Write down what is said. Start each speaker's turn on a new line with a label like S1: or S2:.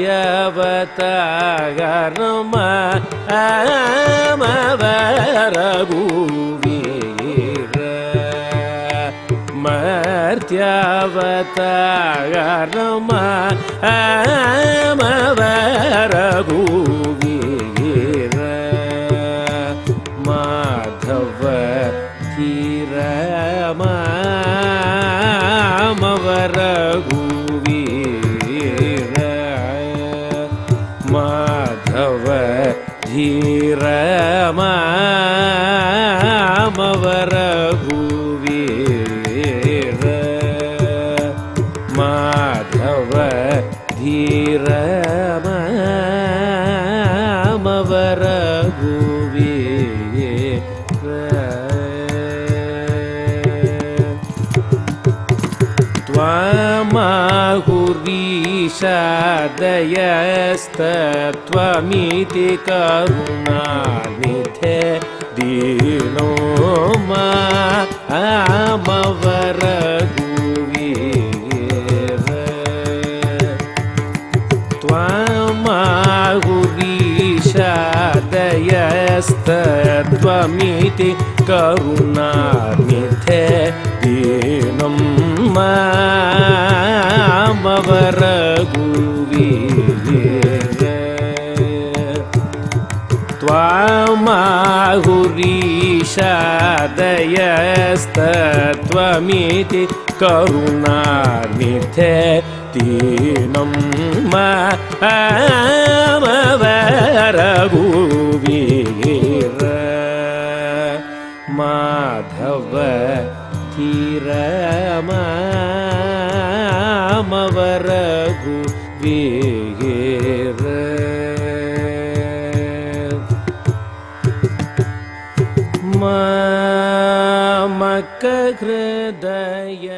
S1: Martiavata garnama, martiavata garnama, धीरमर गुवी Madhava धीरमर गु त्वमिति करुणानिधे दीनो मा आमवरगुवीर त्वमाहुरीशादयस्तत्वमिति करुणानिधे दीनं मामवरगुवीर त्वामाहुरीशादयस्तत्वमिति करुणानिधे तीनं मामवरघुवीर माधव धीरमामवरघुवीर मक हृदय